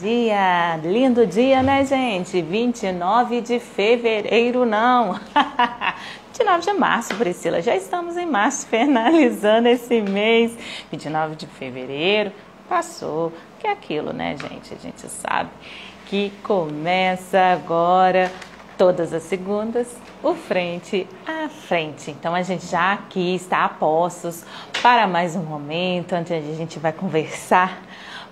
Dia, lindo dia, né, gente? 29 de fevereiro, não. 29 de março, Priscila. Já estamos em março, finalizando esse mês. 29 de fevereiro, passou. Que é aquilo, né, gente? A gente sabe que começa agora, todas as segundas, o Frente a Frente. Então, a gente já aqui está a postos para mais um momento, onde a gente vai conversar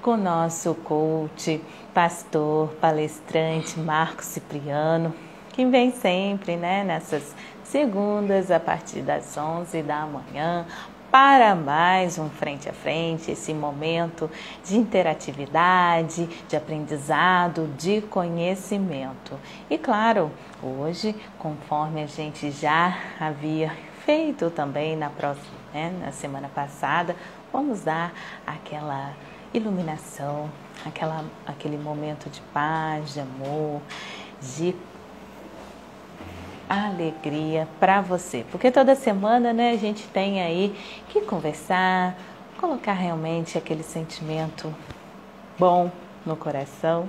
com o nosso coach, pastor, palestrante Marcos Cipriano, que vem sempre, né, nessas segundas a partir das 11 da manhã para mais um frente a frente, esse momento de interatividade, de aprendizado, de conhecimento. E claro, hoje, conforme a gente já havia feito também na próxima, né, na semana passada, vamos dar aquela iluminação, aquela, aquele momento de paz, de amor, de alegria para você. Porque toda semana, né, a gente tem aí que conversar, colocar realmente aquele sentimento bom no coração,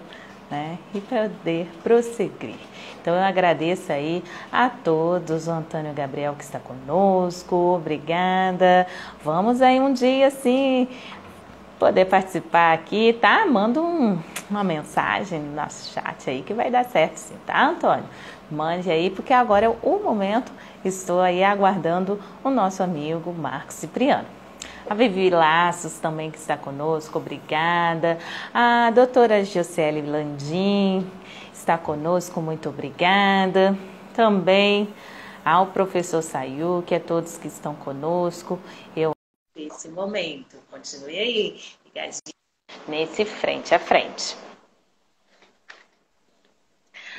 né, e poder prosseguir. Então eu agradeço aí a todos, o Antônio Gabriel que está conosco, obrigada. Vamos aí um dia assim poder participar aqui, tá? Manda um, uma mensagem no nosso chat aí que vai dar certo sim, tá, Antônio? Mande aí, porque agora é o momento, estou aí aguardando o nosso amigo Marcos Cipriano. A Vivi Laços também que está conosco, obrigada. A doutora Jocely Landim está conosco, muito obrigada. Também ao professor Sayu, que é todos que estão conosco. Eu esse momento. Continue aí, ligadinho nesse frente a frente.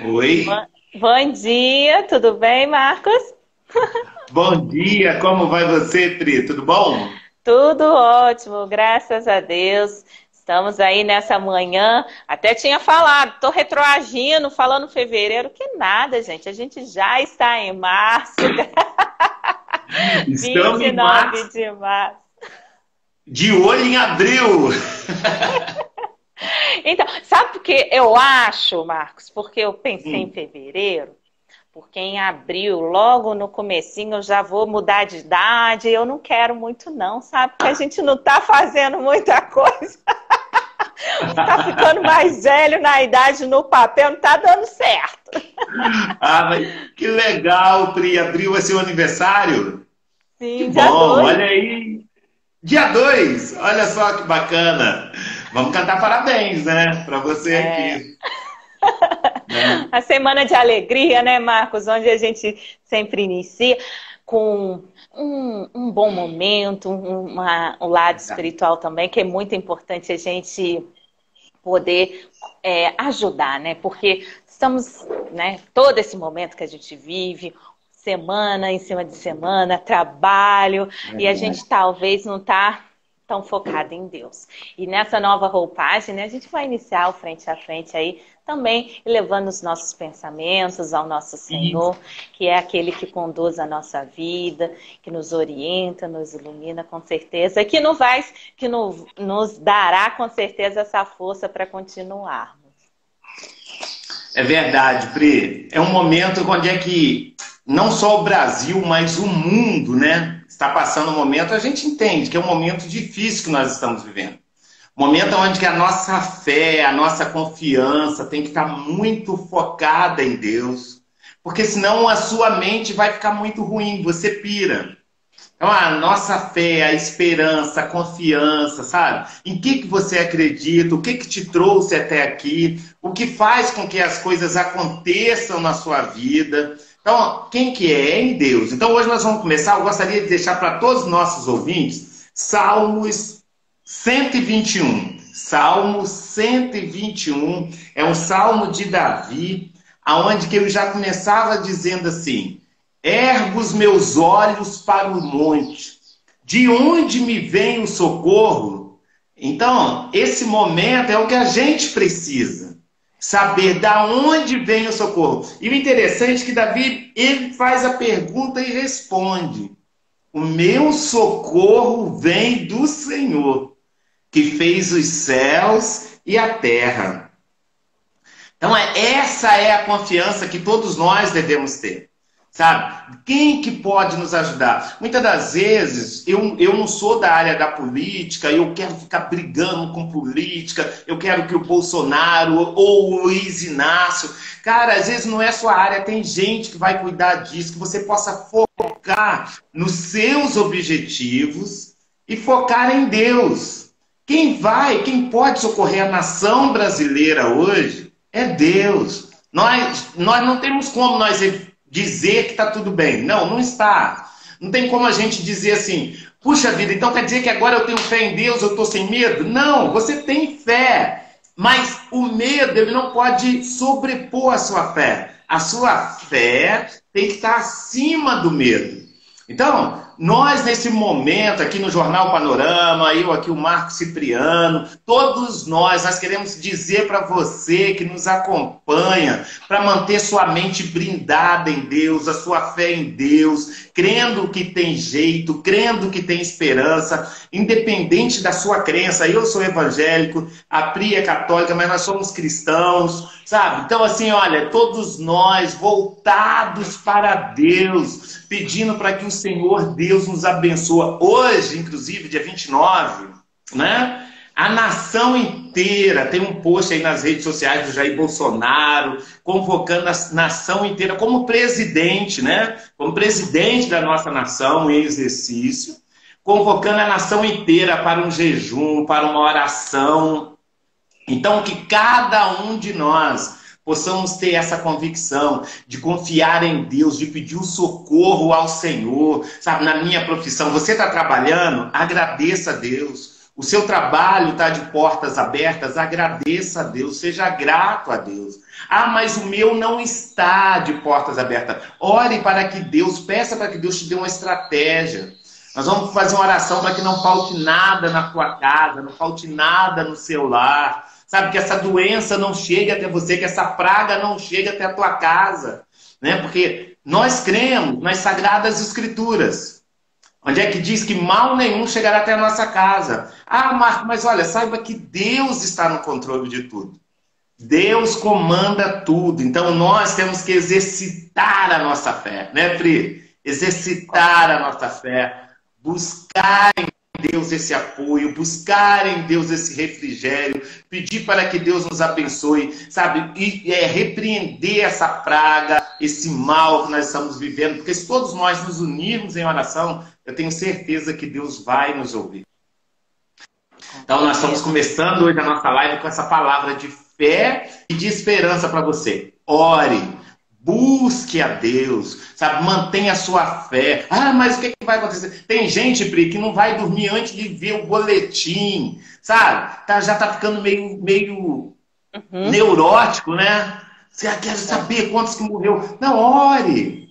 Oi. Bom, bom dia, tudo bem, Marcos? Bom dia, como vai você, Pri? Tudo bom? Tudo ótimo, graças a Deus. Estamos aí nessa manhã. Até tinha falado, estou retroagindo, falando fevereiro, que nada, gente. A gente já está em março. Estamos 29 em março. de março. De olho em abril. então, sabe por que eu acho, Marcos? Porque eu pensei hum. em fevereiro, porque em abril, logo no comecinho, eu já vou mudar de idade, eu não quero muito não, sabe? Porque a gente não está fazendo muita coisa. Está ficando mais velho na idade, no papel, não está dando certo. Ah, mas que legal, Pri. Abril é seu aniversário? Sim, que bom, dois. olha aí. Dia 2, olha só que bacana. Vamos cantar parabéns, né, para você é. aqui. né? A semana de alegria, né, Marcos? Onde a gente sempre inicia com um, um bom momento, uma, um lado espiritual também, que é muito importante a gente poder é, ajudar, né? Porque estamos, né, todo esse momento que a gente vive, semana em cima de semana, trabalho, é e a gente talvez não está tão focado em Deus. E nessa nova roupagem, né, a gente vai iniciar o frente a frente aí também levando os nossos pensamentos ao nosso Senhor, Isso. que é aquele que conduz a nossa vida, que nos orienta, nos ilumina com certeza, que nos vai, que no, nos dará com certeza essa força para continuarmos. É verdade, Pri. É um momento onde é que não só o Brasil, mas o mundo, né, está passando um momento, a gente entende que é um momento difícil que nós estamos vivendo. Momento onde que a nossa fé, a nossa confiança tem que estar muito focada em Deus. Porque senão a sua mente vai ficar muito ruim, você pira. Então a nossa fé, a esperança, a confiança, sabe? Em que, que você acredita, o que, que te trouxe até aqui, o que faz com que as coisas aconteçam na sua vida. Então, quem que é? É em Deus. Então, hoje nós vamos começar. Eu gostaria de deixar para todos os nossos ouvintes Salmos 121. Salmo 121 é um salmo de Davi, aonde que ele já começava dizendo assim: Ergo os meus olhos para o monte, de onde me vem o socorro? Então, esse momento é o que a gente precisa saber da onde vem o socorro. E o interessante é que Davi ele faz a pergunta e responde: O meu socorro vem do Senhor, que fez os céus e a terra. Então, é, essa é a confiança que todos nós devemos ter. Sabe? Quem que pode nos ajudar? Muitas das vezes eu, eu não sou da área da política, eu quero ficar brigando com política, eu quero que o Bolsonaro ou o Luiz Inácio. Cara, às vezes não é sua área, tem gente que vai cuidar disso, que você possa focar nos seus objetivos e focar em Deus. Quem vai, quem pode socorrer a nação brasileira hoje é Deus. Nós, nós não temos como nós dizer que está tudo bem. Não, não está. Não tem como a gente dizer assim, puxa vida, então quer dizer que agora eu tenho fé em Deus, eu estou sem medo? Não, você tem fé. Mas o medo, ele não pode sobrepor a sua fé. A sua fé tem que estar acima do medo. Então, nós, nesse momento, aqui no Jornal Panorama, eu aqui, o Marco Cipriano, todos nós, nós queremos dizer para você que nos acompanha, para manter sua mente brindada em Deus, a sua fé em Deus, crendo que tem jeito, crendo que tem esperança, independente da sua crença. Eu sou evangélico, a Pri é católica, mas nós somos cristãos, sabe? Então, assim, olha, todos nós voltados para Deus, pedindo para que o Senhor Deus nos abençoa. Hoje, inclusive, dia 29, né? A nação inteira tem um post aí nas redes sociais do Jair Bolsonaro, convocando a nação inteira como presidente, né? Como presidente da nossa nação em exercício, convocando a nação inteira para um jejum, para uma oração. Então, que cada um de nós possamos ter essa convicção de confiar em Deus, de pedir o socorro ao Senhor, sabe? Na minha profissão, você está trabalhando, agradeça a Deus. O seu trabalho está de portas abertas, agradeça a Deus, seja grato a Deus. Ah, mas o meu não está de portas abertas. Ore para que Deus, peça para que Deus te dê uma estratégia. Nós vamos fazer uma oração para que não falte nada na tua casa, não falte nada no seu lar Sabe, que essa doença não chegue até você, que essa praga não chegue até a tua casa. Né? Porque nós cremos nas Sagradas Escrituras. Onde é que diz que mal nenhum chegará até a nossa casa. Ah, Marco, mas olha, saiba que Deus está no controle de tudo. Deus comanda tudo. Então nós temos que exercitar a nossa fé, né, Pri? Exercitar a nossa fé, buscar em Deus esse apoio, buscar em Deus esse refrigério, pedir para que Deus nos abençoe, sabe? E é, repreender essa praga, esse mal que nós estamos vivendo, porque se todos nós nos unirmos em oração, eu tenho certeza que Deus vai nos ouvir. Então, nós estamos começando hoje a nossa live com essa palavra de fé e de esperança para você. Ore, Busque a Deus, sabe? Mantenha a sua fé. Ah, mas o que, que vai acontecer? Tem gente, Pri, que não vai dormir antes de ver o boletim, sabe? Tá, já tá ficando meio, meio uhum. neurótico, né? Você quer saber quantos que morreu. Não, ore.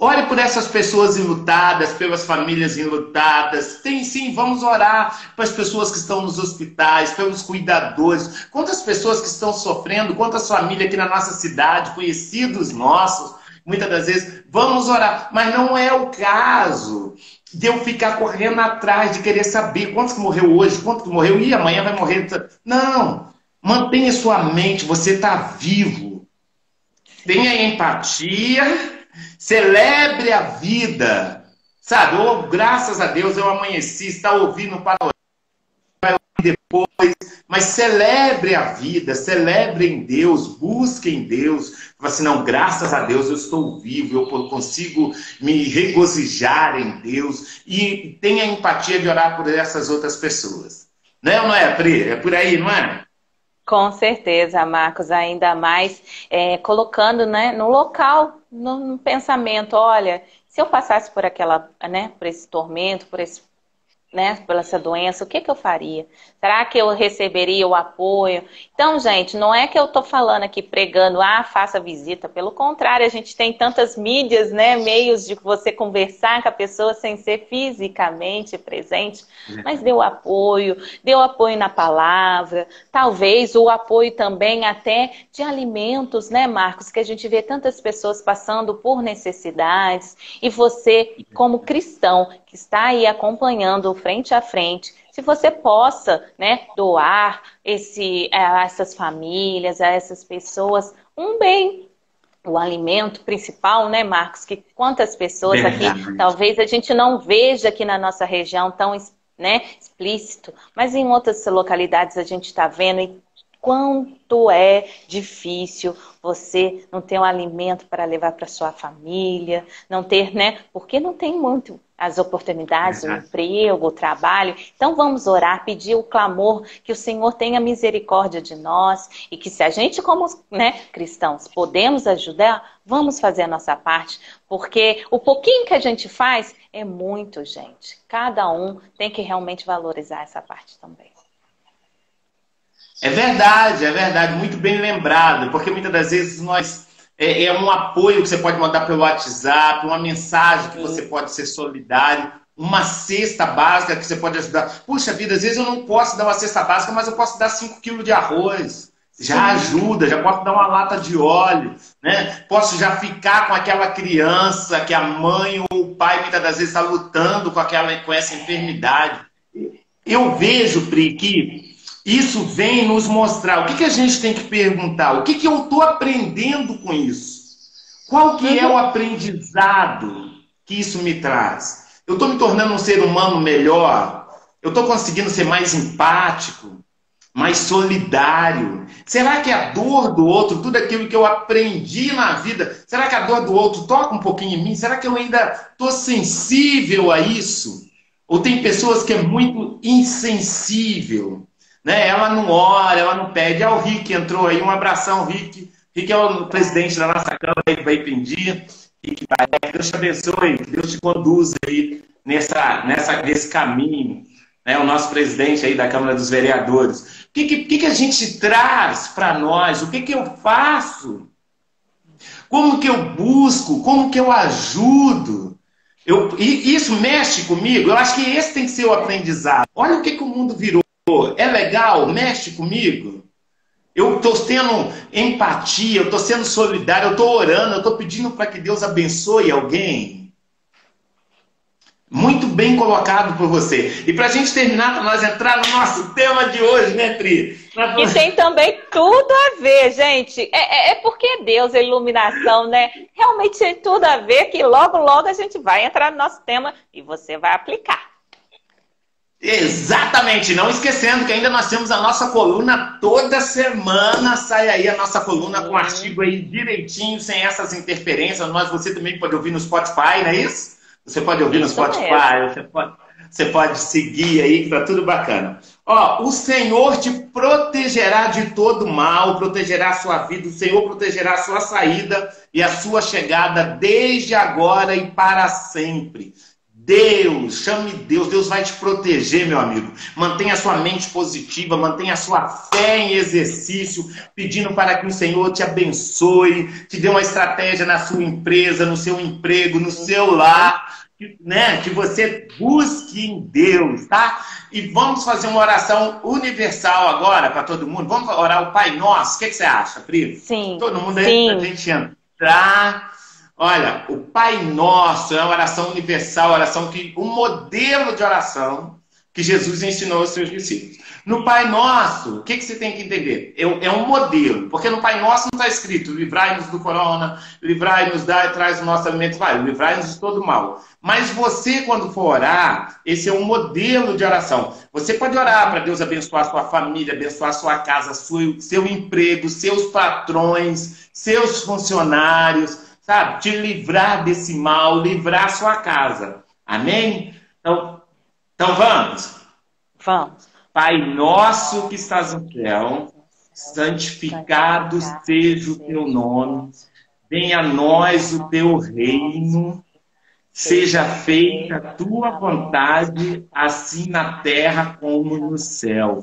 Ore por essas pessoas enlutadas, pelas famílias enlutadas. Tem sim, vamos orar para as pessoas que estão nos hospitais, pelos cuidadores. Quantas pessoas que estão sofrendo, quantas famílias aqui na nossa cidade, conhecidos nossos, muitas das vezes, vamos orar. Mas não é o caso de eu ficar correndo atrás, de querer saber quantos que morreu hoje, quantos que morreu, e amanhã vai morrer. Não! Mantenha sua mente, você está vivo. Tenha empatia Celebre a vida. Sabe, oh, graças a Deus eu amanheci, está ouvindo para vai ouvir depois, mas celebre a vida, celebre em Deus, busque em Deus. Assim, não, graças a Deus eu estou vivo, eu consigo me regozijar em Deus e tenha empatia de orar por essas outras pessoas. Não é não é, Pri? É por aí, não é? Com certeza, Marcos, ainda mais é, colocando né, no local, no, pensamento, olha, se eu passasse por aquela, né, por esse tormento, por esse né, por essa doença, o que, que eu faria? Será que eu receberia o apoio? Então, gente, não é que eu estou falando aqui pregando, ah, faça visita. Pelo contrário, a gente tem tantas mídias, né, meios de você conversar com a pessoa sem ser fisicamente presente, mas dê o apoio, o apoio na palavra, talvez o apoio também até de alimentos, né, Marcos, que a gente vê tantas pessoas passando por necessidades, e você, como cristão, que está aí acompanhando frente a frente, se você possa né, doar esse, a essas famílias, a essas pessoas, um bem. O alimento principal, né, Marcos? Que quantas pessoas Verdade. aqui, talvez a gente não veja aqui na nossa região tão né, explícito, mas em outras localidades a gente está vendo e quanto é difícil você não ter um alimento para levar para sua família, não ter, né? Porque não tem muito as oportunidades, o emprego, o trabalho. Então vamos orar, pedir o clamor que o Senhor tenha misericórdia de nós e que se a gente como né, cristãos podemos ajudar, vamos fazer a nossa parte, porque o pouquinho que a gente faz é muito, gente. Cada um tem que realmente valorizar essa parte também. É verdade, é verdade, muito bem lembrado, porque muitas das vezes nós é, é, um apoio que você pode mandar pelo WhatsApp, uma mensagem que você pode ser solidário, uma cesta básica que você pode ajudar. Puxa vida, às vezes eu não posso dar uma cesta básica, mas eu posso dar 5 quilos de arroz. Já ajuda, já posso dar uma lata de óleo, né? Posso já ficar com aquela criança que a mãe ou o pai muitas das vezes está lutando com, aquela, com essa enfermidade. Eu vejo, Pri, que isso vem nos mostrar o que, que a gente tem que perguntar, o que, que eu estou aprendendo com isso? Qual que é o aprendizado que isso me traz? Eu estou me tornando um ser humano melhor? Eu estou conseguindo ser mais empático, mais solidário? Será que a dor do outro, tudo aquilo que eu aprendi na vida, será que a dor do outro toca um pouquinho em mim? Será que eu ainda estou sensível a isso? Ou tem pessoas que é muito insensível? Né? Ela não ora, ela não pede. Ah, o Rick entrou aí, um abração, Rick. Rick é o presidente da nossa Câmara que vai pedir. Rick, Deus te abençoe, Deus te conduza aí nessa, nessa, nesse caminho. Né? O nosso presidente aí da Câmara dos Vereadores. O que, que, que a gente traz para nós? O que, que eu faço? Como que eu busco? Como que eu ajudo? Eu, isso mexe comigo? Eu acho que esse tem que ser o aprendizado. Olha o que, que o mundo virou. É legal? Mexe comigo? Eu estou tendo empatia, eu estou sendo solidário, eu estou orando, eu estou pedindo para que Deus abençoe alguém. Muito bem colocado por você. E para a gente terminar, para nós entrar no nosso tema de hoje, né, Pri? E tem também tudo a ver, gente. É, é, é porque Deus, a iluminação, né? Realmente tem tudo a ver que logo, logo a gente vai entrar no nosso tema e você vai aplicar. Exatamente, não esquecendo que ainda nós temos a nossa coluna toda semana, sai aí a nossa coluna com artigo aí direitinho, sem essas interferências. Nós, você também pode ouvir no Spotify, não é isso? Você pode ouvir isso no Spotify, você pode, você pode seguir aí, que tá tudo bacana. Ó, o Senhor te protegerá de todo mal, protegerá a sua vida, o Senhor protegerá a sua saída e a sua chegada desde agora e para sempre. Deus, chame Deus, Deus vai te proteger, meu amigo. Mantenha a sua mente positiva, mantenha a sua fé em exercício, pedindo para que o Senhor te abençoe, te dê uma estratégia na sua empresa, no seu emprego, no seu lar, né? Que você busque em Deus, tá? E vamos fazer uma oração universal agora para todo mundo. Vamos orar o Pai Nosso. O que, que você acha, Pri? Sim. Todo mundo aí, sim. a gente entrar Olha, o Pai Nosso é uma oração universal, oração que um modelo de oração que Jesus ensinou aos seus discípulos. No Pai Nosso, o que, que você tem que entender? É, é um modelo, porque no Pai Nosso não está escrito livrai-nos do corona, livrai-nos da traz o nosso alimento, vai, livrai-nos de todo mal. Mas você, quando for orar, esse é um modelo de oração. Você pode orar para Deus abençoar sua família, abençoar sua casa, seu, seu emprego, seus patrões, seus funcionários sabe? Te livrar desse mal, livrar sua casa. Amém? Então, então vamos. Vamos. Pai nosso que estás no céu, santificado seja o teu nome. Venha a nós o teu reino. Seja feita a tua vontade, assim na terra como no céu.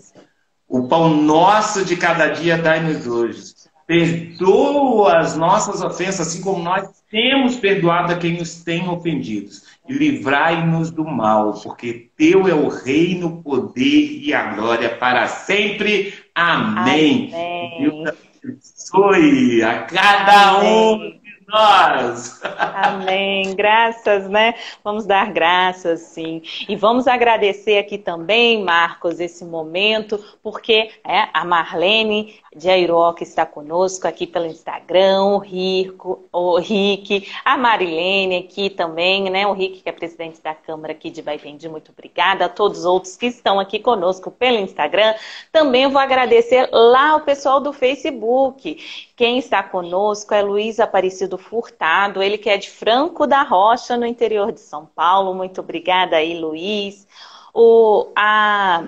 O pão nosso de cada dia dai-nos hoje Perdoa as nossas ofensas, assim como nós temos perdoado a quem nos tem ofendido. E livrai-nos do mal, porque teu é o reino, o poder e a glória para sempre. Amém. Amém. Deus abençoe a cada Amém. um nós. Amém. Graças, né? Vamos dar graças, sim. E vamos agradecer aqui também, Marcos, esse momento, porque é, a Marlene de que está conosco aqui pelo Instagram, o Rico, o Rick, a Marilene aqui também, né? O Rick, que é presidente da Câmara aqui de Baipendi, muito obrigada. A todos os outros que estão aqui conosco pelo Instagram. Também vou agradecer lá o pessoal do Facebook. Quem está conosco é Luiz Aparecido Furtado, ele que é de Franco da Rocha, no interior de São Paulo. Muito obrigada aí, Luiz. O, a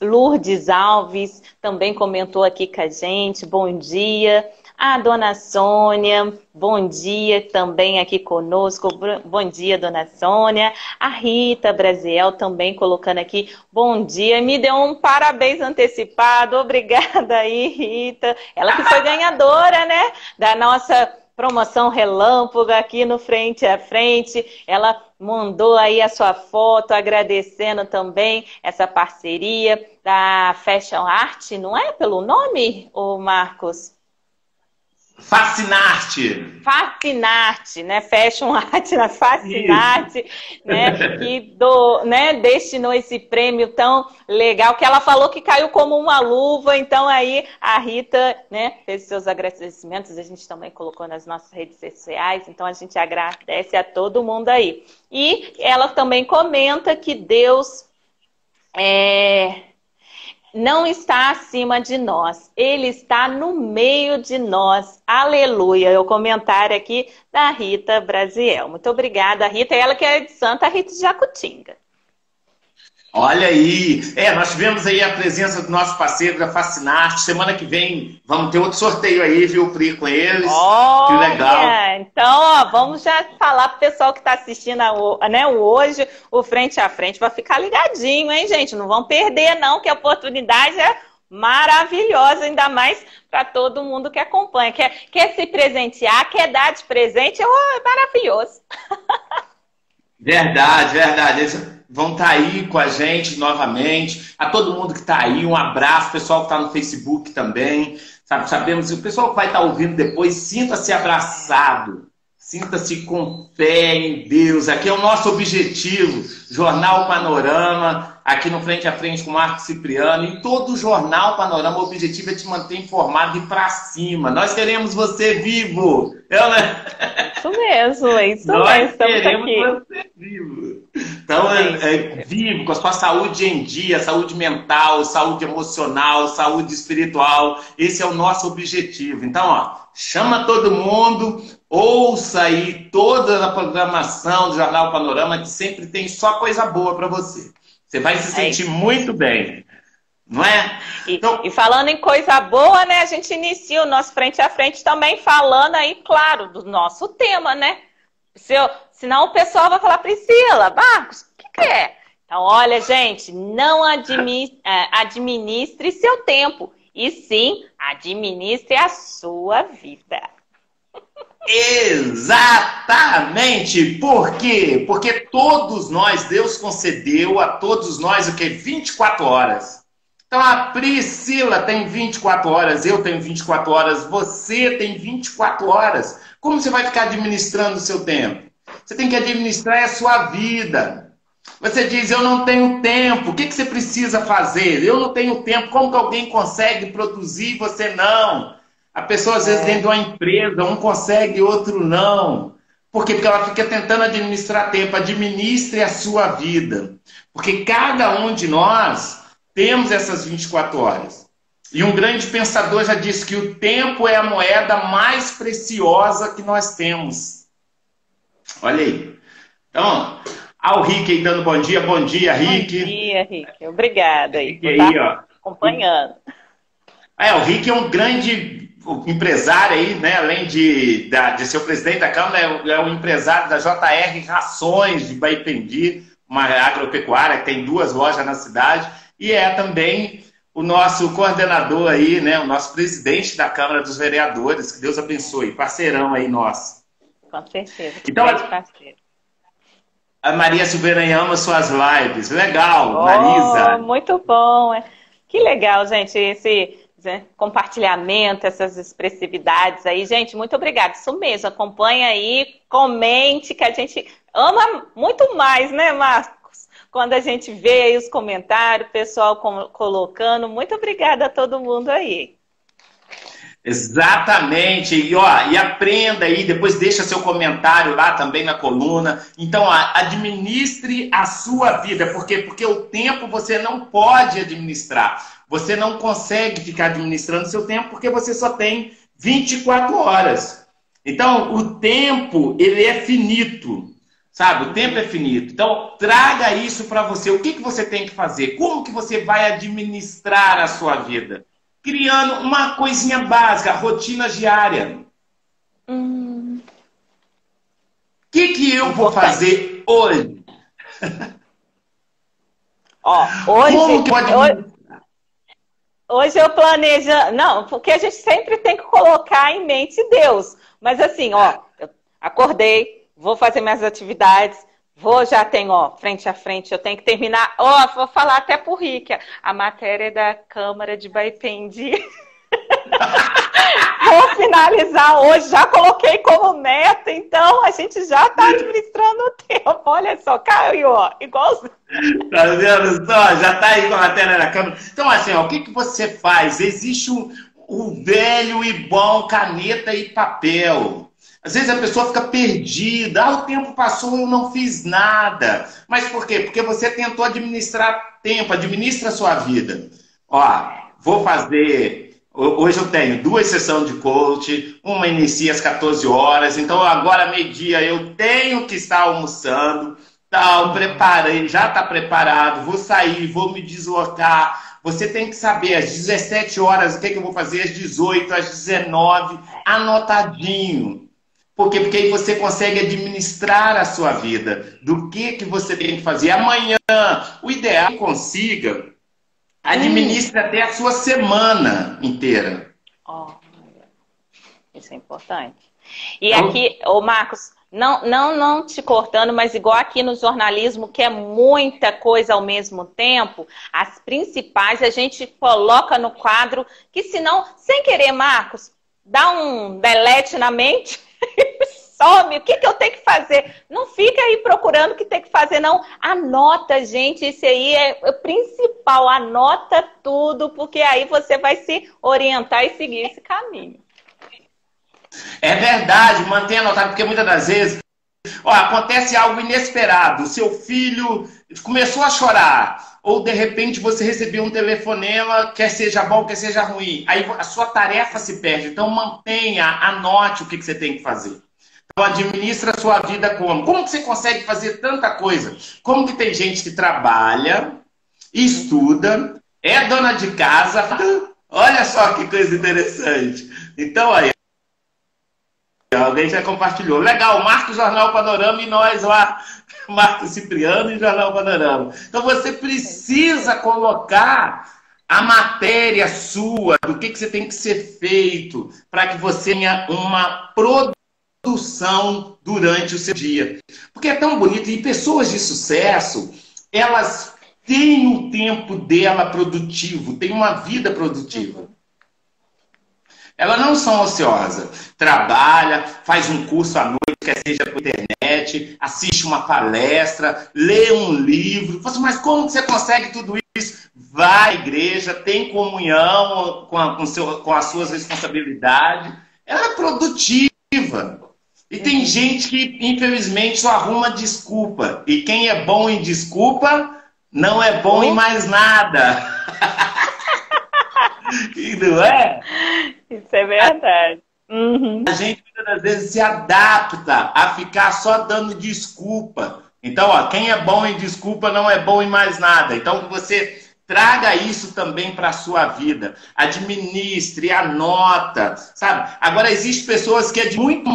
Lourdes Alves também comentou aqui com a gente. Bom dia. A dona Sônia, bom dia também aqui conosco. Bom dia, dona Sônia. A Rita Brasiel também colocando aqui, bom dia. Me deu um parabéns antecipado. Obrigada aí, Rita. Ela que foi ganhadora, né? Da nossa promoção relâmpago aqui no Frente a Frente. Ela mandou aí a sua foto agradecendo também essa parceria da Fashion Art, não é pelo nome, o Marcos? Fascinarte. Fascinarte, né? Fashion Art na Fascinarte, né? Que do, né, destinou esse prêmio tão legal que ela falou que caiu como uma luva. Então aí a Rita, né, fez seus agradecimentos. A gente também colocou nas nossas redes sociais. Então a gente agradece a todo mundo aí. E ela também comenta que Deus é, não está acima de nós, ele está no meio de nós. Aleluia. É o comentário aqui da Rita Brasiel. Muito obrigada, Rita. Ela que é de Santa Rita de Jacutinga. Olha aí, é, nós tivemos aí a presença do nosso parceiro da Fascinarte. Semana que vem vamos ter outro sorteio aí, viu, Pri, com eles. Que legal. Então, ó, vamos já falar pro pessoal que está assistindo a, né, hoje, o Frente a Frente, vai ficar ligadinho, hein, gente? Não vão perder, não, que a oportunidade é maravilhosa, ainda mais para todo mundo que acompanha. Quer, quer se presentear, quer dar de presente, oh, é maravilhoso. Verdade, verdade vão estar tá aí com a gente novamente. A todo mundo que está aí, um abraço. Pessoal que está no Facebook também. Sabe, sabemos o pessoal que vai estar tá ouvindo depois, sinta-se abraçado. Sinta-se com fé em Deus. Aqui é o nosso objetivo. Jornal Panorama, aqui no Frente a Frente com o Marco Cipriano. E todo o Jornal Panorama, o objetivo é te manter informado e para cima. Nós queremos você vivo. Eu, né? Isso mesmo, é isso Nós mesmo. Estamos queremos aqui. você vivo. Então, é, é, vivo com a sua saúde em dia, saúde mental, saúde emocional, saúde espiritual. Esse é o nosso objetivo. Então, ó, chama todo mundo, ouça aí toda a programação do Jornal Panorama, que sempre tem só coisa boa para você. Você vai se é sentir é muito bem. Não é? E, então... e, falando em coisa boa, né? A gente inicia o nosso frente a frente também falando aí, claro, do nosso tema, né? Se eu, senão o pessoal vai falar, Priscila, Marcos, o que, que é? Então, olha, gente, não administre, é, administre seu tempo, e sim administre a sua vida. Exatamente! Por quê? Porque todos nós, Deus concedeu a todos nós o que? 24 horas. Então a Priscila tem 24 horas, eu tenho 24 horas, você tem 24 horas. Como você vai ficar administrando o seu tempo? Você tem que administrar a sua vida. Você diz, eu não tenho tempo. O que, que você precisa fazer? Eu não tenho tempo. Como que alguém consegue produzir e você não? A pessoa, às vezes, é. dentro de uma empresa, um consegue, outro não. Por quê? Porque ela fica tentando administrar tempo. Administre a sua vida. Porque cada um de nós temos essas 24 horas. E um grande pensador já disse que o tempo é a moeda mais preciosa que nós temos. Olha aí. Então, ao Rick aí dando bom dia. Bom dia, Rick. Bom dia, Rick. Obrigada aí por aí, ó. acompanhando. É, o Rick é um grande empresário aí, né? Além de, de ser o presidente da Câmara, é um empresário da JR Rações de Baipendi, uma agropecuária que tem duas lojas na cidade e é também o nosso coordenador aí, né, o nosso presidente da Câmara dos Vereadores, que Deus abençoe, parceirão aí nosso. Com certeza. Então, parceiro. A Maria Silveira ama suas lives. Legal, oh, Marisa. Muito bom. Que legal, gente, esse né, compartilhamento, essas expressividades aí. Gente, muito obrigada. Isso mesmo, acompanha aí, comente, que a gente ama muito mais, né, Marcos? Quando a gente vê aí os comentários, o pessoal colocando. Muito obrigada a todo mundo aí. Exatamente. E, ó, e aprenda aí, depois deixa seu comentário lá também na coluna. Então, ó, administre a sua vida. Por quê? Porque o tempo você não pode administrar. Você não consegue ficar administrando seu tempo porque você só tem 24 horas. Então, o tempo, ele é finito. Sabe? O tempo é finito. Então, traga isso para você. O que, que você tem que fazer? Como que você vai administrar a sua vida? Criando uma coisinha básica, rotina diária. Hum. O que, que eu vou fazer hoje? Ó, hoje, Como que pode... hoje, Hoje eu planejo. Não, porque a gente sempre tem que colocar em mente Deus. Mas assim, ó, acordei, vou fazer minhas atividades, vou, já tenho, ó, frente a frente, eu tenho que terminar. Ó, vou falar até por Rica. A matéria da Câmara de Baipendi. Vou finalizar hoje, já coloquei como meta, então a gente já está administrando o tempo. Olha só, caiu, ó, igualzinho. Tá vendo só? Já está aí com a matéria na câmera. Então, assim, ó, o que, que você faz? Existe um, um velho e bom caneta e papel. Às vezes a pessoa fica perdida. Ah, o tempo passou, eu não fiz nada. Mas por quê? Porque você tentou administrar tempo, administra a sua vida. Ó, vou fazer Hoje eu tenho duas sessões de coach, uma inicia às 14 horas, então agora meio-dia eu tenho que estar almoçando, tal, preparei, já está preparado, vou sair, vou me deslocar. Você tem que saber às 17 horas o que, é que eu vou fazer, às 18, às 19, anotadinho. Por quê? Porque aí você consegue administrar a sua vida, do que, que você tem que fazer. Amanhã, o ideal é que consiga Administre hum. até a sua semana inteira. Oh, isso é importante. E então, aqui, ô Marcos, não, não, não te cortando, mas igual aqui no jornalismo, que é muita coisa ao mesmo tempo, as principais a gente coloca no quadro, que senão, sem querer, Marcos, dá um delete na mente some, o que, que eu tenho que fazer? Não fica aí procurando o que tem que fazer, não. Anota, gente, isso aí é o principal. Anota tudo, porque aí você vai se orientar e seguir esse caminho. É verdade, mantenha anotado, porque muitas das vezes ó, acontece algo inesperado. Seu filho começou a chorar, ou de repente você recebeu um telefonema, quer seja bom, quer seja ruim. Aí a sua tarefa se perde. Então mantenha, anote o que, que você tem que fazer. Administra a sua vida como? Como que você consegue fazer tanta coisa? Como que tem gente que trabalha, estuda, é dona de casa. Olha só que coisa interessante. Então, aí. Alguém já compartilhou. Legal, marca o Jornal Panorama e nós lá, Marco Cipriano e Jornal Panorama. Então você precisa colocar a matéria sua, do que, que você tem que ser feito, para que você tenha uma produção produção durante o seu dia. Porque é tão bonito. E pessoas de sucesso, elas têm o tempo dela produtivo, têm uma vida produtiva. Elas não são ociosas. Trabalha, faz um curso à noite, quer seja por internet, assiste uma palestra, lê um livro. Mas como você consegue tudo isso? Vai à igreja, tem comunhão com, a, com, seu, com as suas responsabilidades. Ela é produtiva. E tem gente que, infelizmente, só arruma desculpa. E quem é bom em desculpa, não é bom em mais nada. e não é? Isso é verdade. Uhum. A gente, muitas vezes, se adapta a ficar só dando desculpa. Então, ó, quem é bom em desculpa não é bom em mais nada. Então, você traga isso também para a sua vida. Administre, anota, sabe? Agora, existem pessoas que é de muito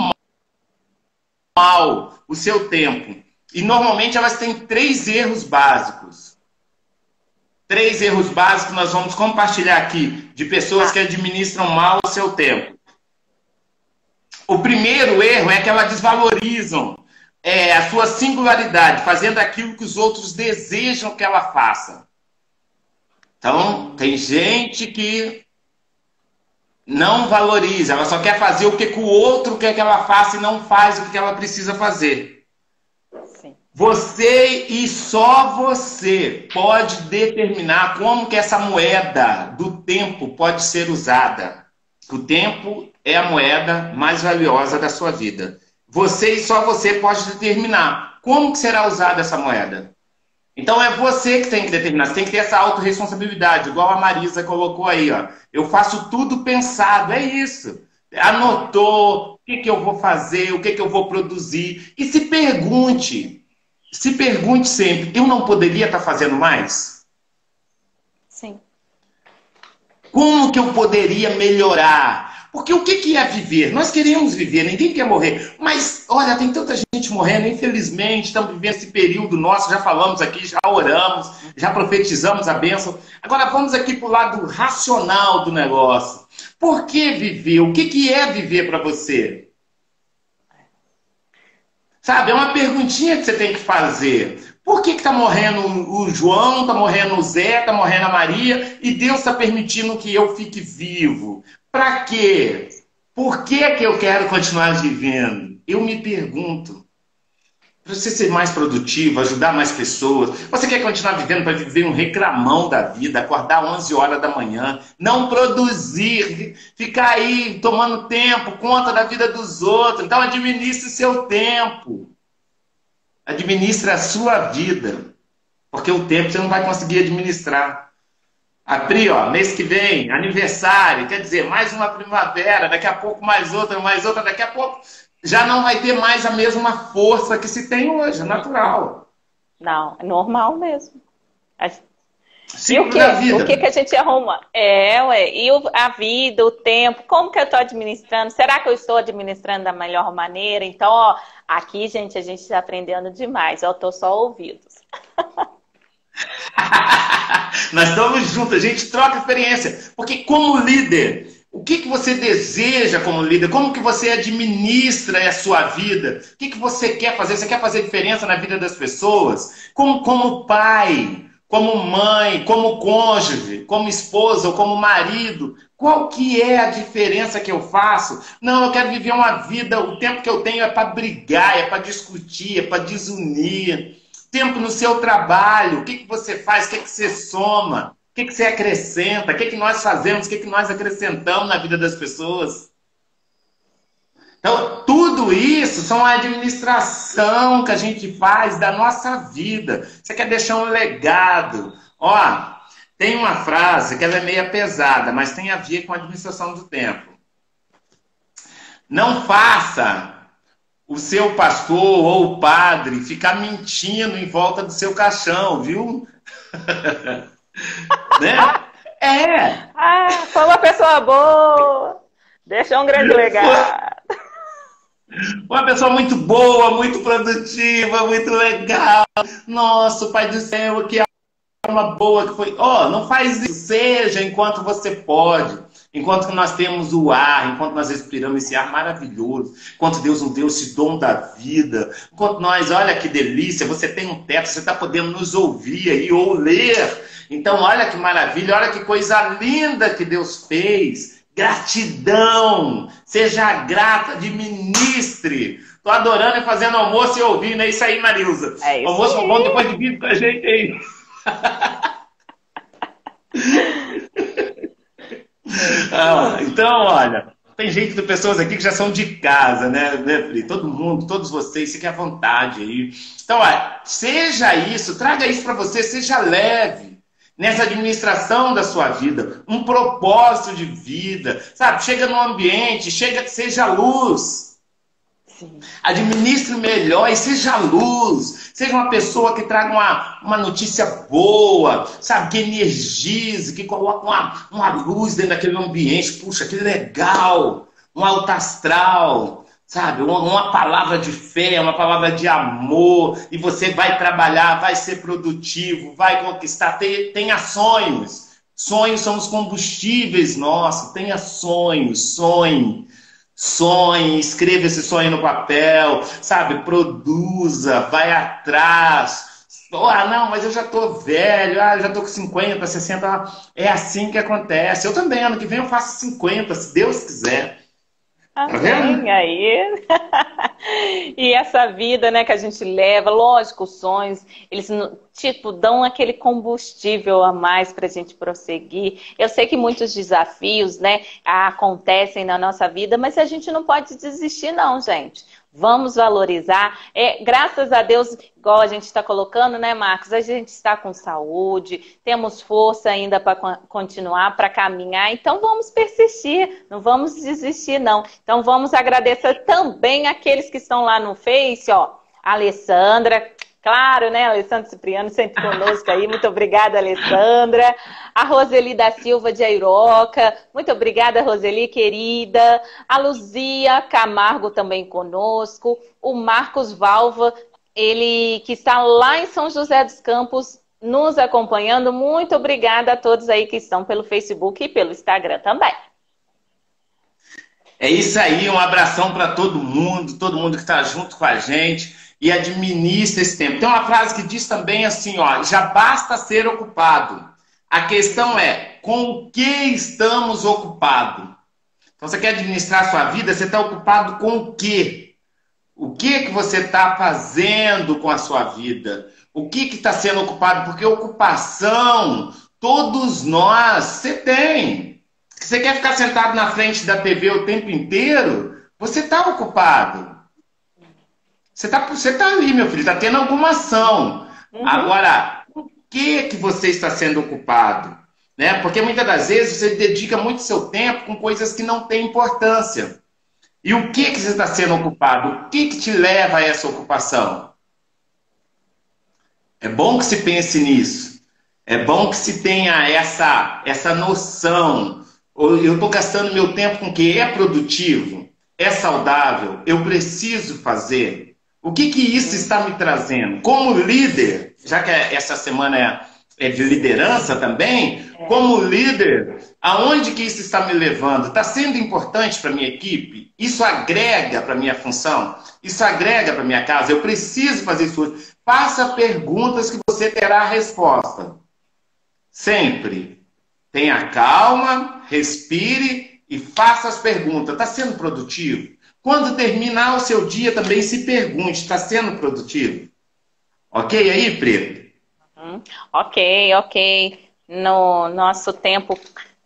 mal o seu tempo. E normalmente elas têm três erros básicos. Três erros básicos nós vamos compartilhar aqui de pessoas que administram mal o seu tempo. O primeiro erro é que elas desvalorizam é, a sua singularidade, fazendo aquilo que os outros desejam que ela faça. Então, tem gente que não valoriza, ela só quer fazer o que, que o outro quer que ela faça e não faz o que ela precisa fazer. Sim. Você e só você pode determinar como que essa moeda do tempo pode ser usada. O tempo é a moeda mais valiosa da sua vida. Você e só você pode determinar como que será usada essa moeda. Então é você que tem que determinar, você tem que ter essa autorresponsabilidade, igual a Marisa colocou aí, ó. Eu faço tudo pensado, é isso. Anotou o que, que eu vou fazer, o que, que eu vou produzir. E se pergunte, se pergunte sempre, eu não poderia estar fazendo mais? Sim. Como que eu poderia melhorar? Porque o que é viver? Nós queremos viver, ninguém quer morrer. Mas, olha, tem tanta gente morrendo, infelizmente, estamos vivendo esse período nosso, já falamos aqui, já oramos, já profetizamos a bênção. Agora vamos aqui para o lado racional do negócio. Por que viver? O que é viver para você? Sabe, é uma perguntinha que você tem que fazer. Por que está morrendo o João, está morrendo o Zé, está morrendo a Maria e Deus está permitindo que eu fique vivo? Para quê? Por que, que eu quero continuar vivendo? Eu me pergunto. Para você ser mais produtivo, ajudar mais pessoas. Você quer continuar vivendo para viver um reclamão da vida, acordar 11 horas da manhã, não produzir, ficar aí tomando tempo, conta da vida dos outros. Então administre seu tempo. Administre a sua vida. Porque o tempo você não vai conseguir administrar. A Pri, ó, mês que vem, aniversário, quer dizer, mais uma primavera, daqui a pouco mais outra, mais outra, daqui a pouco já não vai ter mais a mesma força que se tem hoje, é natural. Não, é normal mesmo. Sim, e o que? O que, que a gente arruma? É, ué, e a vida, o tempo, como que eu estou administrando? Será que eu estou administrando da melhor maneira? Então, ó, aqui, gente, a gente está aprendendo demais. Eu estou só ouvidos. Nós estamos juntos, a gente troca experiência. Porque como líder, o que, que você deseja como líder? Como que você administra a sua vida? O que, que você quer fazer? Você quer fazer diferença na vida das pessoas? Como, como pai, como mãe, como cônjuge, como esposa ou como marido? Qual que é a diferença que eu faço? Não, eu quero viver uma vida, o tempo que eu tenho é para brigar, é para discutir, é para desunir tempo no seu trabalho, o que, que você faz, o que, que você soma, o que, que você acrescenta, o que, que nós fazemos, o que, que nós acrescentamos na vida das pessoas. Então, tudo isso são a administração que a gente faz da nossa vida. Você quer deixar um legado. Ó, tem uma frase que ela é meio pesada, mas tem a ver com a administração do tempo. Não faça o seu pastor ou o padre ficar mentindo em volta do seu caixão, viu? né? É. Ah, foi uma pessoa boa. Deixou um grande legado. Uma pessoa muito boa, muito produtiva, muito legal. Nossa, o Pai do Céu, que uma boa que foi. Ó, oh, não faz isso. Seja enquanto você pode. Enquanto nós temos o ar, enquanto nós respiramos esse ar maravilhoso, enquanto Deus nos deu esse dom da vida, enquanto nós, olha que delícia, você tem um teto, você está podendo nos ouvir aí ou ler. Então, olha que maravilha, olha que coisa linda que Deus fez. Gratidão, seja grata, administre. Tô adorando e fazendo almoço e ouvindo. É isso aí, Marilza. É isso almoço aí. bom, depois divide com a gente aí. ah, então, olha, tem gente, de pessoas aqui que já são de casa, né, né Todo mundo, todos vocês, fiquem à vontade aí. Então, olha, seja isso, traga isso para você, seja leve nessa administração da sua vida, um propósito de vida, sabe? Chega no ambiente, chega, seja luz. Administre melhor e seja luz. Seja uma pessoa que traga uma, uma notícia boa, sabe? Que energize, que coloque uma, uma luz dentro daquele ambiente. Puxa, que legal. Um alto astral, sabe? Uma, uma palavra de fé, uma palavra de amor. E você vai trabalhar, vai ser produtivo, vai conquistar. Tenha, sonhos. Sonhos são os combustíveis nossos. Tenha sonhos, sonhe. Sonhe, escreva esse sonho no papel, sabe? Produza, vai atrás, Ah, não, mas eu já tô velho, ah, eu já tô com 50, 60. É assim que acontece. Eu também, ano que vem eu faço 50, se Deus quiser. Tá vendo? aí. e essa vida, né, que a gente leva, lógico, os sonhos, eles tipo dão aquele combustível a mais para a gente prosseguir. Eu sei que muitos desafios, né, acontecem na nossa vida, mas a gente não pode desistir, não, gente. Vamos valorizar. É, graças a Deus, igual a gente está colocando, né, Marcos? A gente está com saúde, temos força ainda para continuar, para caminhar. Então vamos persistir, não vamos desistir, não. Então vamos agradecer também aqueles que estão lá no Face, ó. Alessandra, Claro, né? Alessandra Cipriano sempre conosco aí. Muito obrigada, Alessandra. A Roseli da Silva de Airoca. Muito obrigada, Roseli, querida. A Luzia Camargo também conosco. O Marcos Valva, ele que está lá em São José dos Campos, nos acompanhando. Muito obrigada a todos aí que estão pelo Facebook e pelo Instagram também. É isso aí, um abração para todo mundo, todo mundo que está junto com a gente e administra esse tempo. Tem uma frase que diz também assim, ó, já basta ser ocupado. A questão é, com o que estamos ocupados? Então, você quer administrar a sua vida, você está ocupado com o quê? O que que você está fazendo com a sua vida? O que está sendo ocupado? Porque ocupação, todos nós, você tem. Você quer ficar sentado na frente da TV o tempo inteiro? Você está ocupado. Você está você tá ali, meu filho, está tendo alguma ação. Uhum. Agora, o que que você está sendo ocupado? Né? Porque muitas das vezes você dedica muito seu tempo com coisas que não têm importância. E o que que você está sendo ocupado? O que que te leva a essa ocupação? É bom que se pense nisso. É bom que se tenha essa, essa noção. Eu estou gastando meu tempo com o que é produtivo, é saudável, eu preciso fazer. O que, que isso está me trazendo? Como líder, já que essa semana é, é de liderança também, é. como líder, aonde que isso está me levando? Está sendo importante para minha equipe? Isso agrega para minha função? Isso agrega para minha casa? Eu preciso fazer isso. Faça perguntas que você terá a resposta. Sempre. Tenha calma, respire e faça as perguntas. Está sendo produtivo? Quando terminar o seu dia, também se pergunte: está sendo produtivo? Ok aí, Preto? Uhum. Ok, ok. No nosso tempo,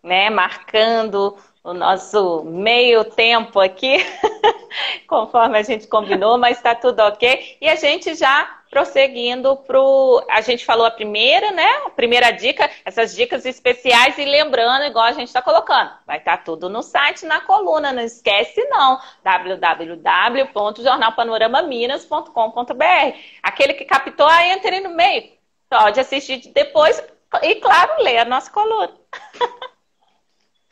né, marcando o nosso meio tempo aqui, conforme a gente combinou, mas está tudo ok. E a gente já prosseguindo pro. A gente falou a primeira, né? A primeira dica, essas dicas especiais, e lembrando, igual a gente está colocando, vai estar tá tudo no site, na coluna, não esquece não. www.jornalpanoramaminas.com.br. Aquele que captou, aí entre no meio. Pode assistir depois e, claro, ler a nossa coluna.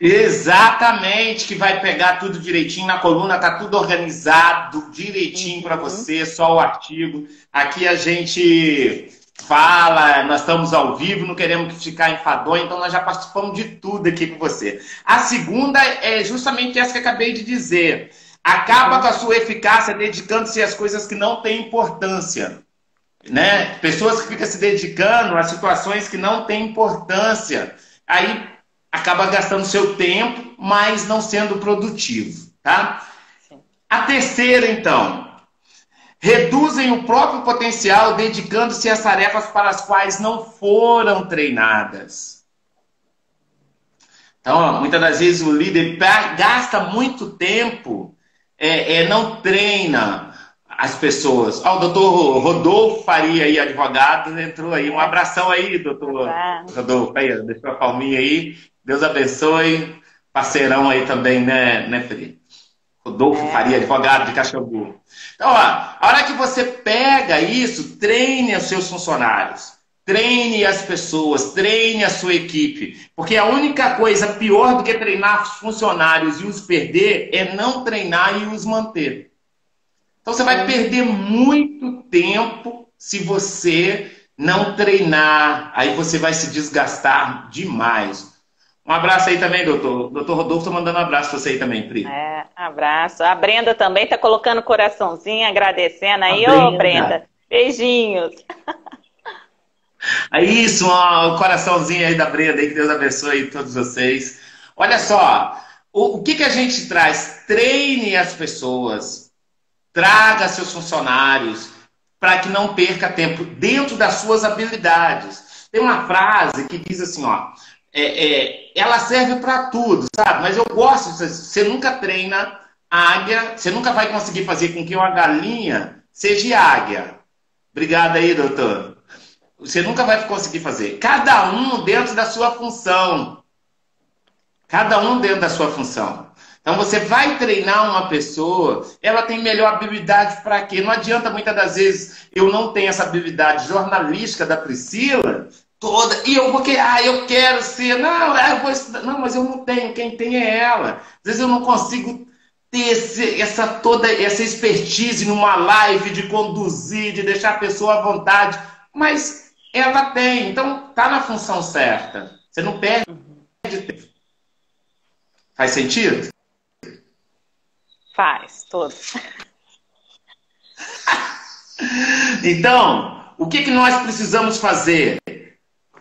Exatamente, que vai pegar tudo direitinho na coluna, tá tudo organizado direitinho para uhum. você, só o artigo. Aqui a gente fala, nós estamos ao vivo, não queremos ficar enfadonho, então nós já participamos de tudo aqui com você. A segunda é justamente essa que eu acabei de dizer. Acaba com a sua eficácia dedicando-se às coisas que não têm importância. Né? Pessoas que ficam se dedicando a situações que não têm importância. Aí acaba gastando seu tempo, mas não sendo produtivo, tá? A terceira, então, reduzem o próprio potencial dedicando-se às tarefas para as quais não foram treinadas. Então, muitas das vezes o líder gasta muito tempo, é, é não treina as pessoas. Ó, o doutor Rodolfo Faria aí, advogado, entrou aí. Um abração aí, doutor Rodolfo. Aí, deixa a palminha aí. Deus abençoe. Parceirão aí também, né, né Felipe? Rodolfo é. Faria, advogado de Caxambu. Então, ó, a hora que você pega isso, treine os seus funcionários. Treine as pessoas, treine a sua equipe. Porque a única coisa pior do que treinar os funcionários e os perder é não treinar e os manter. Então você vai é. perder muito tempo se você não treinar. Aí você vai se desgastar demais. Um abraço aí também, doutor. Doutor Rodolfo tá mandando um abraço pra você aí também, Pri. É, abraço. A Brenda também tá colocando coraçãozinho, agradecendo aí. Ô, Brenda. Brenda, beijinhos. É isso, um coraçãozinho aí da Brenda aí, que Deus abençoe todos vocês. Olha só, o, o que, que a gente traz? Treine as pessoas, traga seus funcionários, para que não perca tempo dentro das suas habilidades. Tem uma frase que diz assim, ó, é, é, ela serve para tudo, sabe? Mas eu gosto, você nunca treina águia, você nunca vai conseguir fazer com que uma galinha seja águia. Obrigado aí, doutor. Você nunca vai conseguir fazer. Cada um dentro da sua função. Cada um dentro da sua função. Então você vai treinar uma pessoa, ela tem melhor habilidade para quê? Não adianta muitas das vezes eu não tenho essa habilidade jornalística da Priscila toda e eu vou que ah, eu quero ser, não, eu vou estudar. não, mas eu não tenho, quem tem é ela. Às vezes eu não consigo ter esse, essa toda essa expertise numa live de conduzir, de deixar a pessoa à vontade, mas ela tem, então tá na função certa. Você não perde tempo. Faz sentido? Faz, todo. então, o que, que nós precisamos fazer?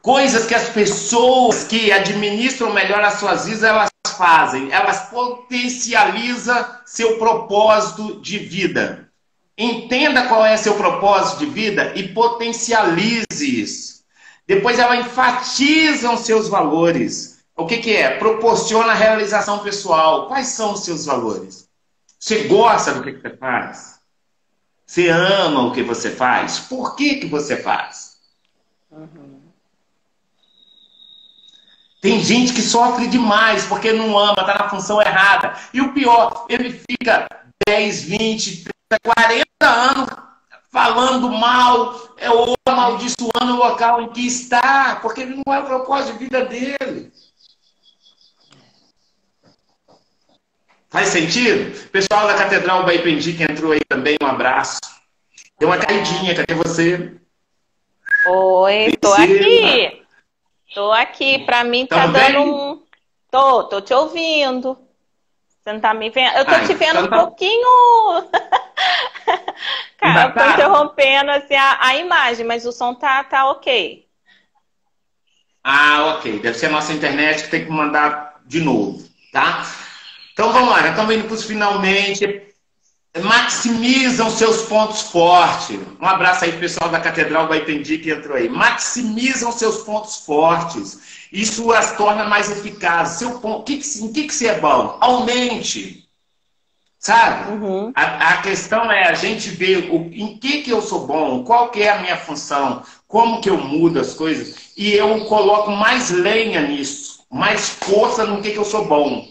Coisas que as pessoas que administram melhor as suas vidas, elas fazem. Elas potencializam seu propósito de vida. Entenda qual é seu propósito de vida e potencialize isso. Depois ela enfatiza os seus valores. O que, que é? Proporciona realização pessoal. Quais são os seus valores? Você gosta do que você faz? Você ama o que você faz? Por que, que você faz? Uhum. Tem gente que sofre demais porque não ama, está na função errada. E o pior, ele fica 10, 20, 30, 40 anos falando mal, é, ou amaldiçoando o local em que está, porque ele não é o propósito de vida dele. Faz sentido? Pessoal da Catedral Baipendi que entrou aí também, um abraço. Deu uma caidinha, cadê você? Oi, tô aqui. Tô aqui. Pra mim tá dando um. Tô, tô te ouvindo. Você não tá me vendo? Eu tô Ai, te vendo então um tá... pouquinho. Cara, eu tô tá. interrompendo assim, a, a, imagem, mas o som tá, tá ok. Ah, ok. Deve ser a nossa internet que tem que mandar de novo, tá? Então vamos lá, já estamos indo para os finalmente. Maximizam seus pontos fortes. Um abraço aí, pessoal da Catedral do Entendi que entrou aí. Maximizam seus pontos fortes. Isso as torna mais eficazes. Seu ponto, que, em que, que você é bom? Aumente. Sabe? Uhum. A, a, questão é a gente ver o, em que, que eu sou bom, qual que é a minha função, como que eu mudo as coisas, e eu coloco mais lenha nisso, mais força no que, que eu sou bom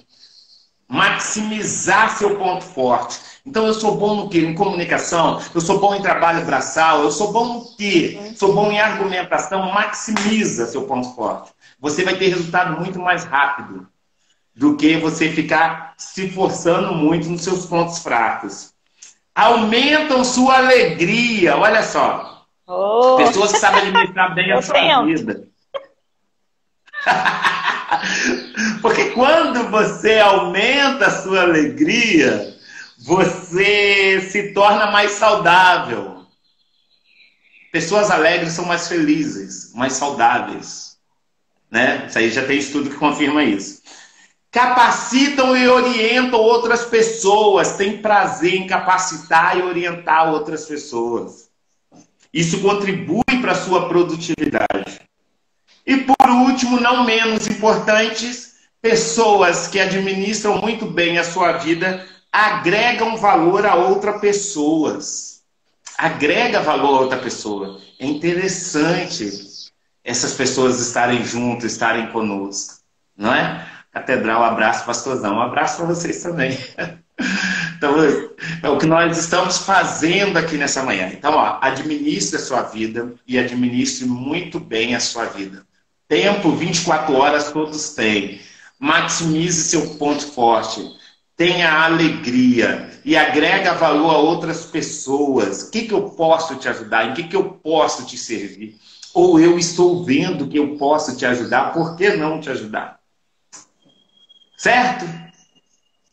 maximizar seu ponto forte. Então eu sou bom no quê? Em comunicação, eu sou bom em trabalho braçal, eu sou bom no quê? Sou bom em argumentação, maximiza seu ponto forte. Você vai ter resultado muito mais rápido do que você ficar se forçando muito nos seus pontos fracos. Aumentam sua alegria, olha só. Oh. Pessoas que sabem administrar bem a sua vida. Porque quando você aumenta a sua alegria, você se torna mais saudável. Pessoas alegres são mais felizes, mais saudáveis. Né? Isso aí já tem estudo que confirma isso. Capacitam e orientam outras pessoas, têm prazer em capacitar e orientar outras pessoas. Isso contribui para a sua produtividade. E por último, não menos importantes, pessoas que administram muito bem a sua vida agregam valor a outra pessoas. Agrega valor a outra pessoa. É interessante essas pessoas estarem juntas, estarem conosco, não é? Catedral, abraço, pastorzão. Um abraço para vocês também. Então, é o que nós estamos fazendo aqui nessa manhã. Então, ó, administre a sua vida e administre muito bem a sua vida. Tempo, 24 horas todos têm. Maximize seu ponto forte. Tenha alegria e agrega valor a outras pessoas. O que, que eu posso te ajudar? Em que, que eu posso te servir? Ou eu estou vendo que eu posso te ajudar, por que não te ajudar? Certo?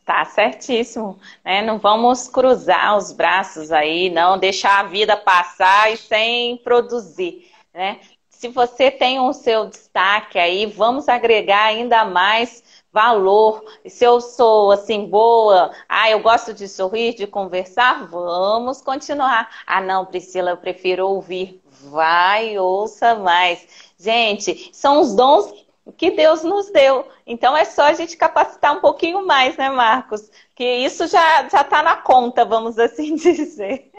Tá certíssimo. Né? Não vamos cruzar os braços aí, não deixar a vida passar e sem produzir. Né? Se você tem o seu destaque aí, vamos agregar ainda mais valor. Se eu sou assim boa, ah, eu gosto de sorrir, de conversar, vamos continuar. Ah, não, Priscila, eu prefiro ouvir. Vai, ouça mais. Gente, são os dons que Deus nos deu. Então é só a gente capacitar um pouquinho mais, né, Marcos? Que isso já já está na conta, vamos assim dizer.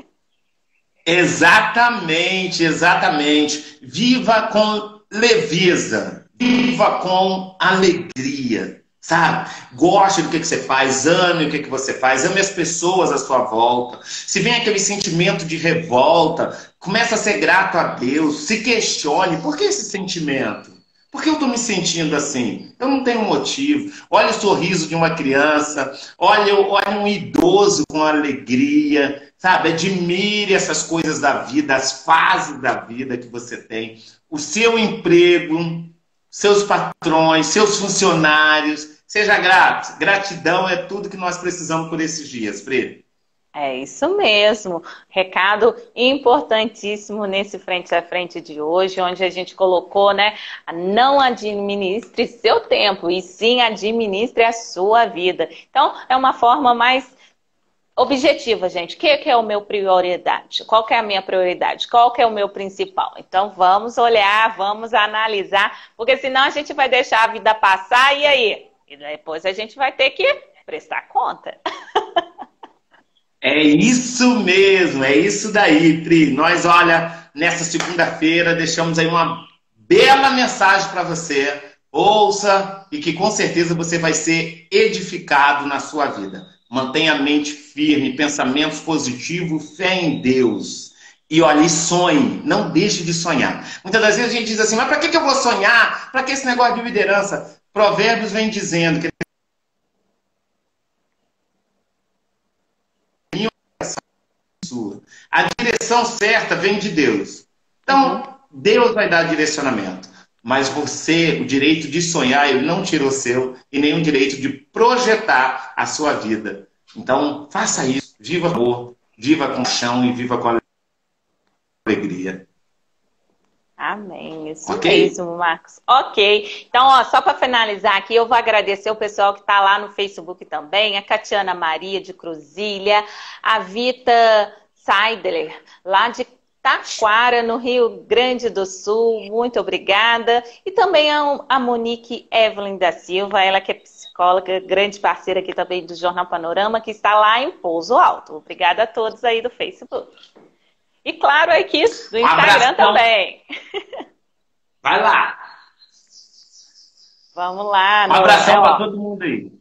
Exatamente, exatamente. Viva com leveza, viva com alegria sabe? Goste do que, que você faz, ame o que, que você faz, ame as pessoas à sua volta. Se vem aquele sentimento de revolta, comece a ser grato a Deus, se questione, por que esse sentimento? Por que eu estou me sentindo assim? Eu não tenho motivo. Olha o sorriso de uma criança, olha, olha um idoso com alegria, sabe? Admire essas coisas da vida, as fases da vida que você tem. O seu emprego, seus patrões, seus funcionários, Seja grato. Gratidão é tudo que nós precisamos por esses dias, Fred. É isso mesmo. Recado importantíssimo nesse frente a frente de hoje, onde a gente colocou, né? Não administre seu tempo, e sim administre a sua vida. Então, é uma forma mais objetiva, gente. O que é o meu prioridade? Qual é a minha prioridade? Qual é o meu principal? Então, vamos olhar, vamos analisar, porque senão a gente vai deixar a vida passar e aí? E depois a gente vai ter que prestar conta. É isso mesmo, é isso daí, Pri. Nós, olha, nessa segunda-feira deixamos aí uma bela mensagem para você. Ouça e que com certeza você vai ser edificado na sua vida. Mantenha a mente firme, pensamentos positivos, fé em Deus. E olha, e sonhe, não deixe de sonhar. Muitas das vezes a gente diz assim, mas para que, que eu vou sonhar? Para que esse negócio de liderança? Provérbios vem dizendo que a direção certa vem de Deus. Então, Deus vai dar direcionamento. Mas você, o direito de sonhar, ele não tirou seu e nem o direito de projetar a sua vida. Então, faça isso. Viva com amor, viva com chão e viva com alegria. Amém. Isso okay. mesmo, Marcos. Ok. Então, ó, só para finalizar aqui, eu vou agradecer o pessoal que está lá no Facebook também, a Catiana Maria de Cruzilha, a Vita Seidler, lá de Taquara, no Rio Grande do Sul. Muito obrigada. E também a Monique Evelyn da Silva, ela que é psicóloga, grande parceira aqui também do Jornal Panorama, que está lá em Pouso Alto. Obrigada a todos aí do Facebook. E claro, aqui do Instagram também. Vai lá. Vamos lá. Um abração para todo mundo aí.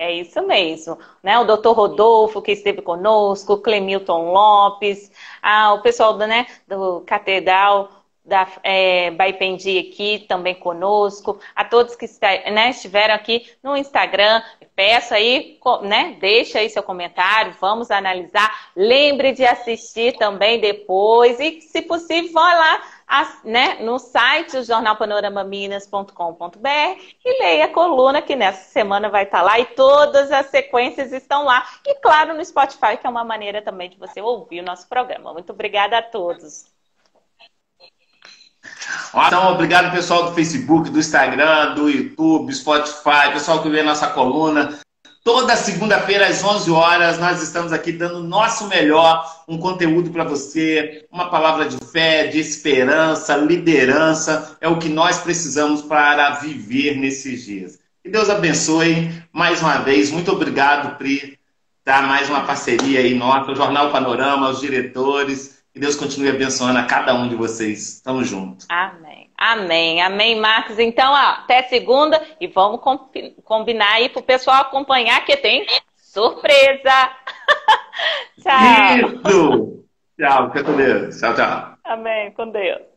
É isso mesmo. Né? O doutor Rodolfo, que esteve conosco, Clemilton Lopes, ah, o pessoal do, né, do Catedral da é, Baipendi aqui também conosco, a todos que né, estiveram aqui no Instagram, peço aí, né, deixa aí seu comentário, vamos analisar, lembre de assistir também depois e, se possível, vá lá né, no site jornalpanoramaminas.com.br e leia a coluna que nessa semana vai estar lá e todas as sequências estão lá. E claro, no Spotify, que é uma maneira também de você ouvir o nosso programa. Muito obrigada a todos. Então, obrigado pessoal do Facebook, do Instagram, do YouTube, Spotify, pessoal que vê nossa coluna. Toda segunda-feira às 11 horas nós estamos aqui dando o nosso melhor, um conteúdo para você, uma palavra de fé, de esperança, liderança, é o que nós precisamos para viver nesses dias. Que Deus abençoe mais uma vez. Muito obrigado, Pri. Tá mais uma parceria aí nossa, o Jornal Panorama, os diretores. Que Deus continue abençoando a cada um de vocês. Tamo junto. Amém. Amém. Amém, Marcos. Então, ó, até segunda e vamos combinar aí pro pessoal acompanhar que tem surpresa. tchau. Isso. Tchau. Fica com Deus. Tchau, tchau. Amém. Com Deus.